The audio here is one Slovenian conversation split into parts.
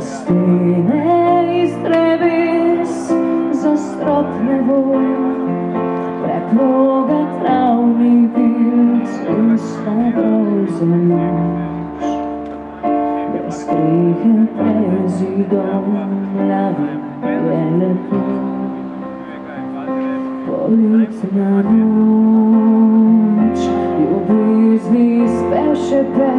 Stene iz dreves zastrotne volje, preproga travni pilc in starozen mož. Brez strehe prezidom glavi je lepo. Uiți în anunci, iubiți dispešete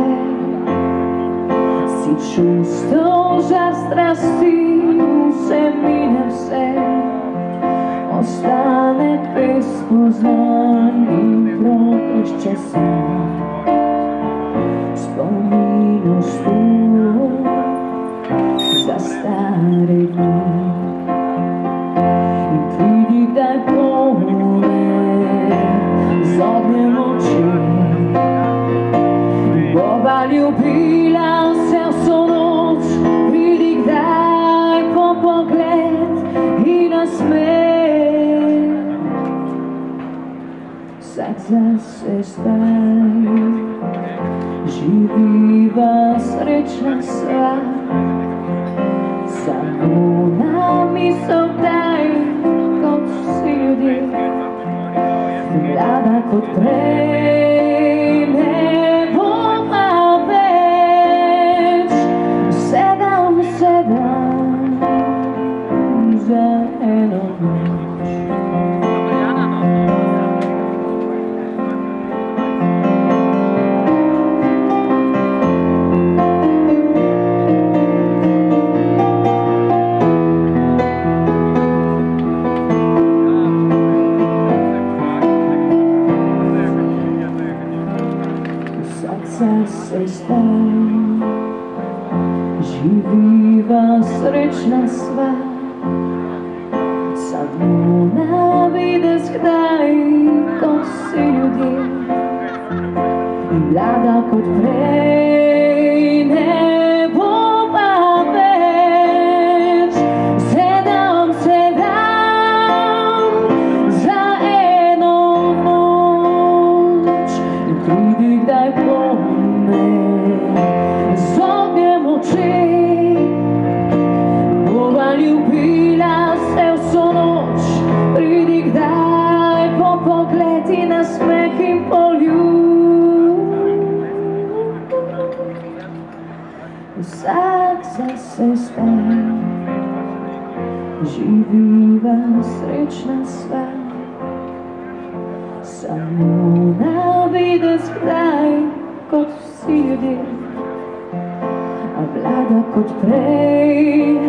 Si čustvo zastrastilo se mine vse Ostane pri spoznanju protiv časa ljubila vse vso noč, pridi kdaj po pogled in nasmeh. Vsak zase zdaj, živiva srečna sva, samo na misel kdaj, kot vsi ljudje, mlada kot prej, pouze jenom Success is done. Živý vás reč na své larga por tres. Zase zdaj, živiva srečna sva, samo na videz kdaj, kot vsi ljudje, a vlada kot prej,